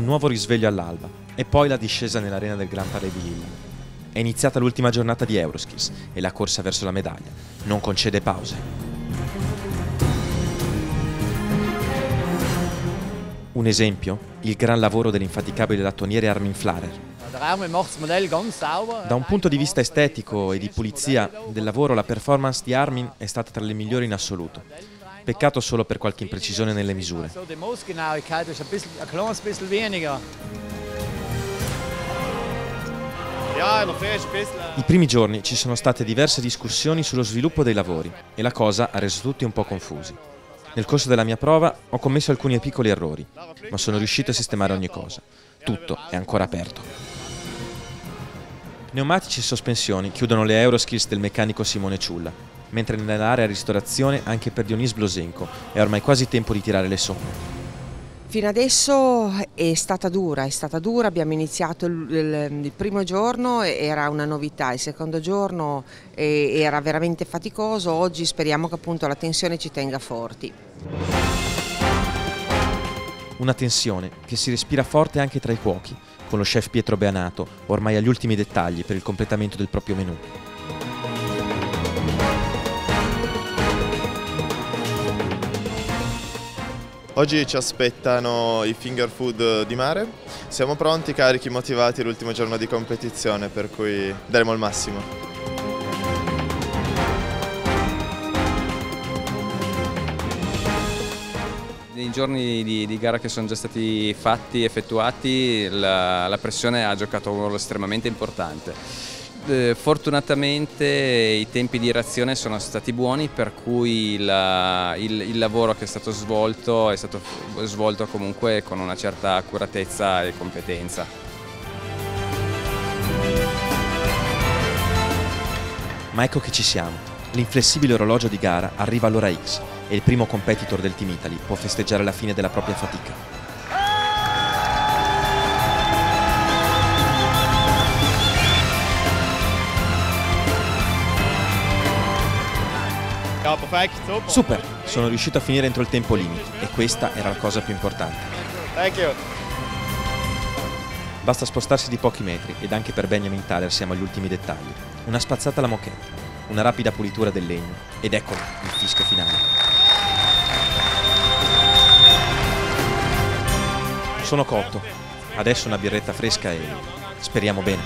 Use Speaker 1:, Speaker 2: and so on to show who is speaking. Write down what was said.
Speaker 1: nuovo risveglio all'alba e poi la discesa nell'arena del Gran Palais di Lille. È iniziata l'ultima giornata di Euroskills e la corsa verso la medaglia non concede pause. Un esempio? Il gran lavoro dell'infaticabile lattoniere Armin Flarer. Da un punto di vista estetico e di pulizia del lavoro, la performance di Armin è stata tra le migliori in assoluto. Peccato solo per qualche imprecisione nelle misure. I primi giorni ci sono state diverse discussioni sullo sviluppo dei lavori e la cosa ha reso tutti un po' confusi. Nel corso della mia prova ho commesso alcuni piccoli errori, ma sono riuscito a sistemare ogni cosa. Tutto è ancora aperto. Pneumatici e sospensioni chiudono le Euroskills del meccanico Simone Ciulla, mentre nell'area ristorazione anche per Dionis Blosenko è ormai quasi tempo di tirare le somme.
Speaker 2: Fino adesso è stata dura, è stata dura, abbiamo iniziato il, il, il primo giorno, era una novità, il secondo giorno era veramente faticoso, oggi speriamo che appunto la tensione ci tenga forti.
Speaker 1: Una tensione che si respira forte anche tra i cuochi, con lo chef Pietro Beanato ormai agli ultimi dettagli per il completamento del proprio menù.
Speaker 3: Oggi ci aspettano i finger food di mare, siamo pronti, carichi, motivati, l'ultimo giorno di competizione per cui daremo il massimo.
Speaker 4: Nei giorni di, di, gara che sono già stati fatti, effettuati, la, la pressione ha giocato un ruolo estremamente importante eh, fortunatamente i tempi di reazione sono stati buoni per cui la, il, il, lavoro che è stato svolto è stato svolto comunque con una certa accuratezza e competenza.
Speaker 1: Ma ecco che ci siamo. L'inflessibile orologio di gara arriva all'ora X e il primo competitor del Team Italy può festeggiare la fine della propria fatica. Super. Sono riuscito a finire entro il tempo limite e questa era la cosa più importante.
Speaker 5: Thank you.
Speaker 1: Basta spostarsi di pochi metri ed anche per Benjamin Thaler siamo agli ultimi dettagli. Una spazzata alla moquette, una rapida pulitura del legno ed eccolo il fischio finale. Sono cotto, adesso una birretta fresca e speriamo bene.